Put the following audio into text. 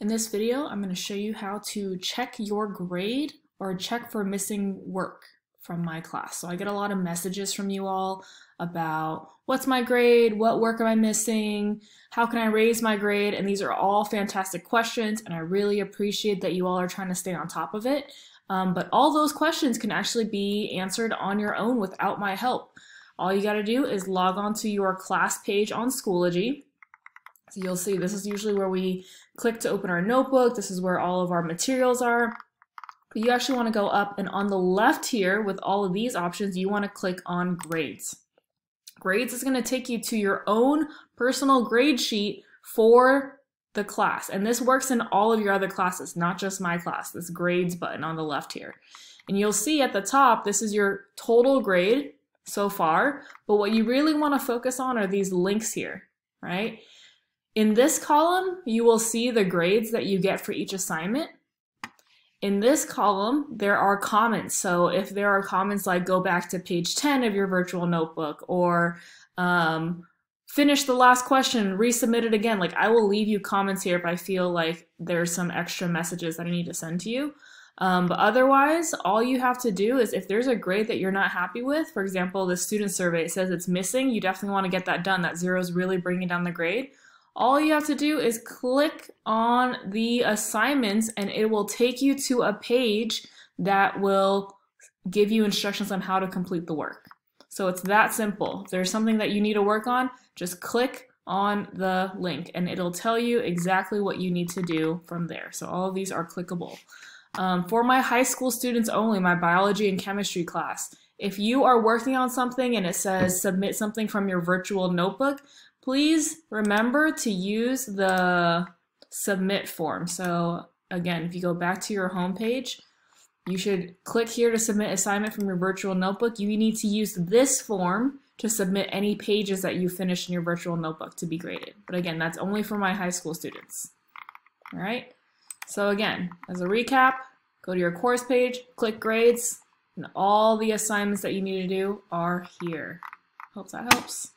In this video, I'm going to show you how to check your grade or check for missing work from my class. So I get a lot of messages from you all about what's my grade, what work am I missing, how can I raise my grade, and these are all fantastic questions, and I really appreciate that you all are trying to stay on top of it. Um, but all those questions can actually be answered on your own without my help. All you got to do is log on to your class page on Schoology so you'll see this is usually where we click to open our notebook. This is where all of our materials are. But you actually want to go up and on the left here with all of these options, you want to click on grades. Grades is going to take you to your own personal grade sheet for the class. And this works in all of your other classes, not just my class, this grades button on the left here. And you'll see at the top, this is your total grade so far. But what you really want to focus on are these links here, right? In this column, you will see the grades that you get for each assignment. In this column, there are comments. So if there are comments like go back to page 10 of your virtual notebook or um, finish the last question, resubmit it again, like I will leave you comments here if I feel like there's some extra messages that I need to send to you. Um, but otherwise, all you have to do is if there's a grade that you're not happy with, for example, the student survey, says it's missing, you definitely want to get that done. That zero is really bringing down the grade all you have to do is click on the assignments and it will take you to a page that will give you instructions on how to complete the work. So it's that simple. If there's something that you need to work on, just click on the link and it'll tell you exactly what you need to do from there. So all of these are clickable. Um, for my high school students only, my biology and chemistry class, if you are working on something and it says submit something from your virtual notebook, please remember to use the submit form. So again, if you go back to your home page, you should click here to submit assignment from your virtual notebook. You need to use this form to submit any pages that you finished in your virtual notebook to be graded. But again, that's only for my high school students. All right. So again, as a recap, go to your course page, click grades, and all the assignments that you need to do are here. Hope that helps.